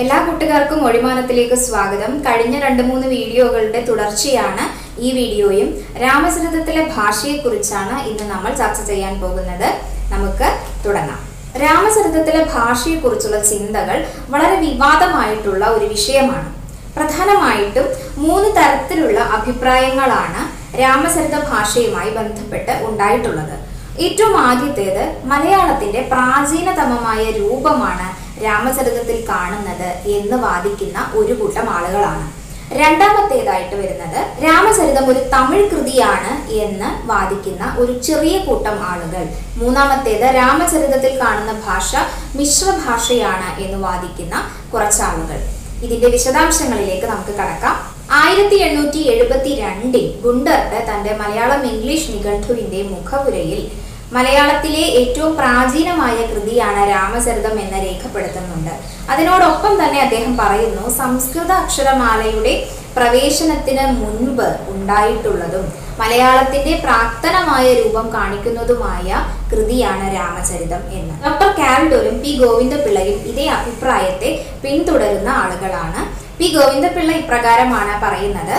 എല്ലാ കൂട്ടുകാർക്കും ഒഴിമാനത്തിലേക്ക് സ്വാഗതം. കഴിഞ്ഞ രണ്ട് മൂന്ന് വീഡിയോകളുടെ തുടർച്ചയാണ് ഈ വീഡിയോയും. രാമചരിതത്തിലെ ഭാഷയെക്കുറിച്ചാണ് ഇന്ന് നമ്മൾ ചർച്ച ചെയ്യാൻ പോകുന്നത്. നമുക്ക് തുടങ്ങാം. രാമചരിതത്തിലെ ഭാഷയെക്കുറിച്ചുള്ള ചിന്തകൾ വളരെ വിവാദമായിട്ടുള്ള ഒരു വിഷയമാണ്. പ്രധാനമായിട്ടും മൂന്ന് തരത്തിലുള്ള അഭിപ്രായങ്ങളാണ് രാമചരിത ഭാഷയുമായി ബന്ധപ്പെട്ട് ഉണ്ടായിട്ടുള്ളത്. ഏറ്റവും ആദ്യത്തേത് മലയാളത്തിന്റെ പ്രാചീനതമമായ രൂപമാണ് രാമചരിതത്തിൽ കാണുന്നത് എന്ന് വാദിക്കുന്ന ഒരു കൂട്ടം ആളുകളാണ്. രണ്ടാമത്തേതായിട്ട് വരുന്നത് രാമചരിതം ഒരു തമിഴ് കൃതിയാണ് എന്ന് വാദിക്കുന്ന ഒരു ചെറിയ കൂട്ടം ആളുകൾ. മൂന്നാമത്തേത് രാമചരിതത്തിൽ കാണുന്ന ഭാഷ മിശ്ര ഭാഷയാണ് എന്ന് വാദിക്കുന്ന കുറച്ചാളുകൾ. ഇതിന്റെ വിശദാംശങ്ങളിലേക്ക് നമുക്ക് കടക്കാം. ആയിരത്തി എണ്ണൂറ്റി എഴുപത്തി രണ്ടിൽ ഗുണ്ടർട്ട് തന്റെ മലയാളം ഇംഗ്ലീഷ് നിഘണ്ടുവിന്റെ മുഖപുരയിൽ മലയാളത്തിലെ ഏറ്റവും പ്രാചീനമായ കൃതിയാണ് രാമചരിതം എന്ന് രേഖപ്പെടുത്തുന്നുണ്ട്. അതിനോടൊപ്പം തന്നെ അദ്ദേഹം പറയുന്നു സംസ്കൃത അക്ഷരമാലയുടെ പ്രവേശനത്തിന് മുൻപ് ഉണ്ടായിട്ടുള്ളതും മലയാളത്തിന്റെ പ്രാക്തനമായ രൂപം കാണിക്കുന്നതുമായ കൃതിയാണ് രാമചരിതം എന്ന്. ഡോക്ടർ കാൽഡോലും പി ഗോവിന്ദപിള്ളയും ഇതേ അഭിപ്രായത്തെ പിന്തുടരുന്ന ആളുകളാണ്. പി ഗോവിന്ദപിള്ള ഇപ്രകാരമാണ് പറയുന്നത്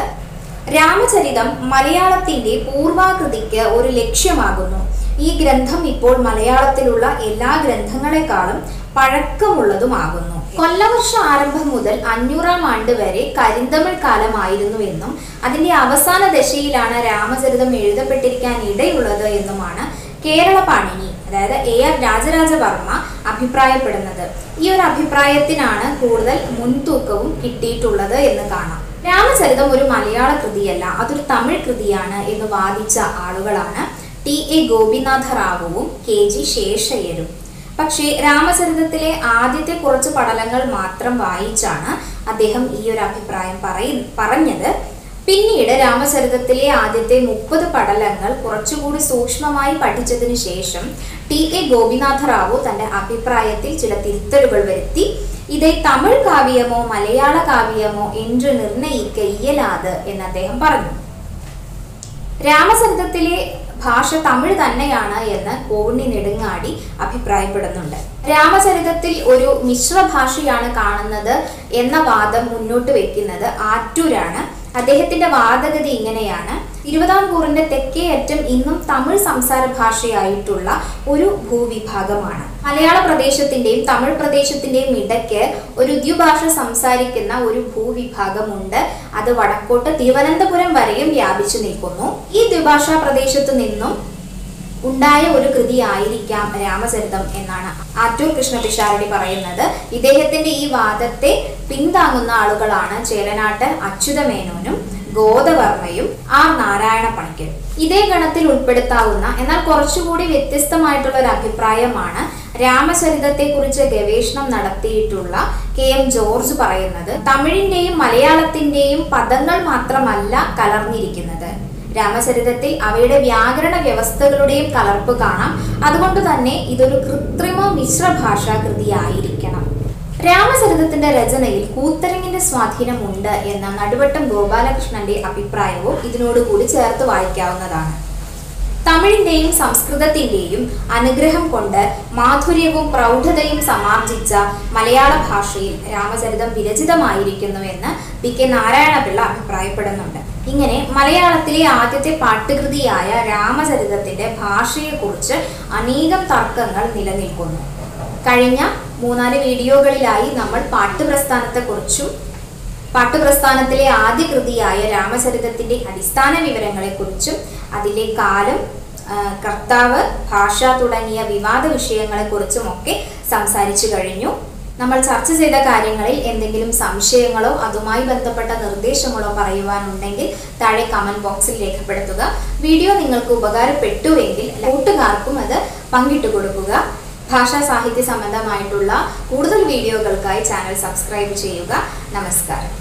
രാമചരിതം മലയാളത്തിന്റെ പൂർവാകൃതിക്ക് ഒരു ലക്ഷ്യമാകുന്നു. ഈ ഗ്രന്ഥം ഇപ്പോൾ മലയാളത്തിലുള്ള എല്ലാ ഗ്രന്ഥങ്ങളെക്കാളും പഴക്കമുള്ളതുമാകുന്നു. കൊല്ലവർഷ ആരംഭം മുതൽ അഞ്ഞൂറാം ആണ്ട് വരെ കരിന്തമിഴ് കാലമായിരുന്നുവെന്നും അതിന്റെ അവസാന ദശയിലാണ് രാമചരിതം എഴുതപ്പെട്ടിരിക്കാൻ ഇടയുള്ളത് എന്നുമാണ് കേരള പാണിനി അതായത് എ ആർ രാജരാജവർമ്മ അഭിപ്രായപ്പെടുന്നത്. ഈ ഒരു അഭിപ്രായത്തിനാണ് കൂടുതൽ മുൻതൂക്കവും കിട്ടിയിട്ടുള്ളത് എന്ന് കാണാം. രാമചരിതം ഒരു മലയാള കൃതിയല്ല അതൊരു തമിഴ് കൃതിയാണ് എന്ന് വാദിച്ച ആളുകളാണ് ടി എ ഗോപിനാഥ റാവുവും കെ ജി ശേഷയ്യരും. പക്ഷേ രാമചരിതത്തിലെ ആദ്യത്തെ കുറച്ച് പടലങ്ങൾ മാത്രം വായിച്ചാണ് അദ്ദേഹം ഈ ഒരു അഭിപ്രായം പറയ പറഞ്ഞത്. പിന്നീട് രാമചരിതത്തിലെ ആദ്യത്തെ മുപ്പത് പടലങ്ങൾ കുറച്ചുകൂടി സൂക്ഷ്മമായി പഠിച്ചതിനു ശേഷം ടി എ ഗോപിനാഥ റാവു തന്റെ അഭിപ്രായത്തിൽ ചില തിരുത്തലുകൾ വരുത്തി. ഇതേ തമിഴ് കാവ്യമോ മലയാള കാവ്യമോ എന്ന് നിർണയിക്കയ്യലാത് എന്ന് അദ്ദേഹം പറഞ്ഞു. രാമചരിതത്തിലെ ഭാഷ തമിഴ് തന്നെയാണ് എന്ന് കോണി നെടുങ്ങാടി അഭിപ്രായപ്പെടുന്നുണ്ട്. രാമചരിതത്തിൽ ഒരു മിശ്ര ഭാഷയാണ് കാണുന്നത് എന്ന വാദം മുന്നോട്ട് വെക്കുന്നത് ആറ്റൂരാണ്. അദ്ദേഹത്തിന്റെ വാദഗതി ഇങ്ങനെയാണ്. തിരുവിതാംകൂറിന്റെ തെക്കേ അറ്റം ഇന്നും തമിഴ് സംസാര ഭാഷയായിട്ടുള്ള ഒരു ഭൂവിഭാഗമാണ്. മലയാള പ്രദേശത്തിന്റെയും തമിഴ് പ്രദേശത്തിന്റെയും ഇടയ്ക്ക് ഒരു ദ്വിഭാഷ സംസാരിക്കുന്ന ഒരു ഭൂവിഭാഗമുണ്ട്. അത് വടക്കോട്ട് തിരുവനന്തപുരം വരെയും വ്യാപിച്ചു നിൽക്കുന്നു. ഈ ദ്വിഭാഷാ പ്രദേശത്തു നിന്നും ഉണ്ടായ ഒരു കൃതി ആയിരിക്കാം രാമചരിതം എന്നാണ് ആറ്റൂർ കൃഷ്ണപിഷാരടി പറയുന്നത്. ഇദ്ദേഹത്തിന്റെ ഈ വാദത്തെ പിന്താങ്ങുന്ന ആളുകളാണ് ചേരനാട്ട് അച്യുതമേനോനും ഗോദവർമ്മയും ആർ നാരായണ പണിക്കരും ഇതേ ഗണത്തിൽ ഉൾപ്പെടുത്താവുന്ന എന്നാൽ കുറച്ചുകൂടി വ്യത്യസ്തമായിട്ടുള്ള ഒരു അഭിപ്രായമാണ് രാമചരിതത്തെ കുറിച്ച് ഗവേഷണം നടത്തിയിട്ടുള്ള കെ എം ജോർജ് പറയുന്നത് തമിഴിന്റെയും മലയാളത്തിന്റെയും പദങ്ങൾ മാത്രമല്ല കലർന്നിരിക്കുന്നത്. രാമചരിതത്തിൽ അവയുടെ വ്യാകരണ വ്യവസ്ഥകളുടെയും കലർപ്പ് കാണാം. അതുകൊണ്ട് തന്നെ ഇതൊരു കൃത്രിമ മിശ്ര ഭാഷാ കൃതിയായിരിക്കണം രാമചരിതത്തിന്റെ രചനയിൽ കൂത്തരങ്ങിന്റെ സ്വാധീനമുണ്ട് എന്ന നടുവട്ടം ഗോപാലകൃഷ്ണന്റെ അഭിപ്രായവും ഇതിനോടുകൂടി ചേർത്ത് വായിക്കാവുന്നതാണ്. തമിഴിന്റെയും സംസ്കൃതത്തിന്റെയും അനുഗ്രഹം കൊണ്ട് മാധുര്യവും പ്രൗഢതയും സമാർജിച്ച മലയാള ഭാഷയിൽ രാമചരിതം വിരചിതമായിരിക്കുന്നുവെന്ന് പി കെ നാരായണപിള്ള അഭിപ്രായപ്പെടുന്നുണ്ട്. ഇങ്ങനെ മലയാളത്തിലെ ആദ്യത്തെ പാട്ടുകൃതിയായ രാമചരിതത്തിന്റെ ഭാഷയെക്കുറിച്ച് അനേകം തർക്കങ്ങൾ നിലനിൽക്കുന്നു. കഴിഞ്ഞ മൂന്നാൽ വീഡിയോകളിലായി നമ്മൾ പാട്ടുപ്രസ്ഥാനത്തെക്കുറിച്ചും പാട്ടുപ്രസ്ഥാനത്തിലെ ആദ്യ കൃതിയായ രാമചരിതത്തിന്റെ അടിസ്ഥാന വിവരങ്ങളെക്കുറിച്ചും അതിലെ കാലം കർത്താവ് ഭാഷ തുടങ്ങിയ വിവാദ വിഷയങ്ങളെക്കുറിച്ചും ഒക്കെ സംസാരിച്ചു കഴിഞ്ഞു. നമ്മൾ ചർച്ച ചെയ്ത കാര്യങ്ങളിൽ എന്തെങ്കിലും സംശയങ്ങളോ അതുമായി ബന്ധപ്പെട്ട നിർദ്ദേശങ്ങളോ പറയുവാനുണ്ടെങ്കിൽ താഴെ കമന്റ് ബോക്സിൽ രേഖപ്പെടുത്തുക. വീഡിയോ നിങ്ങൾക്ക് ഉപകാരപ്പെട്ടുവെങ്കിൽ കൂട്ടുകാർക്കും അത് പങ്കിട്ടു കൊടുക്കുക ഭാഷാ സാഹിത്യ സംബന്ധമായിട്ടുള്ള കൂടുതൽ വീഡിയോകൾക്കായി ചാനൽ സബ്സ്ക്രൈബ് ചെയ്യുക. നമസ്കാരം.